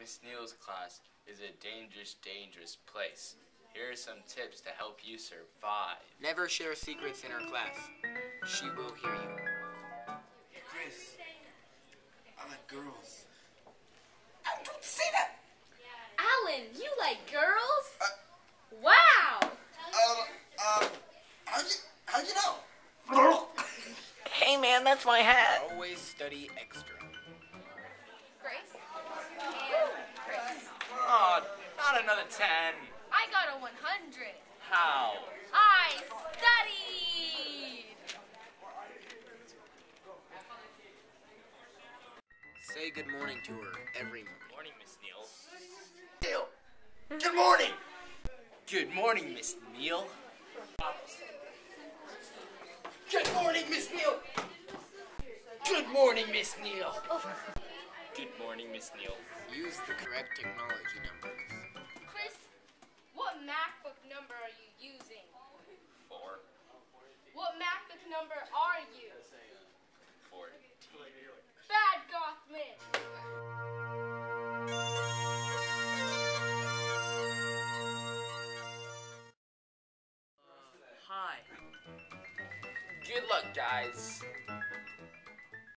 Miss Neal's class is a dangerous, dangerous place. Here are some tips to help you survive. Never share secrets in her class. She will hear you. Hey, Chris. I like girls. I don't say that. Allan, you like girls? Uh, Wow! Um, um, how'd you, how'd you know? Hey, man, that's my hat. Always study extra. Grace? And Grace. Oh, not another 10. I got a 100. How? I studied! Say good morning to her every morning. Morning, Miss Neal. Neil, good morning. Good morning, Miss Neal. Good morning, Miss Neal. Good morning, Miss Neal. Oh. Good morning, Miss Neal. Use the correct technology numbers. Chris, what MacBook number are you using? Four. What MacBook number are you? Four. Bad Gothman! Hi. Good luck, guys.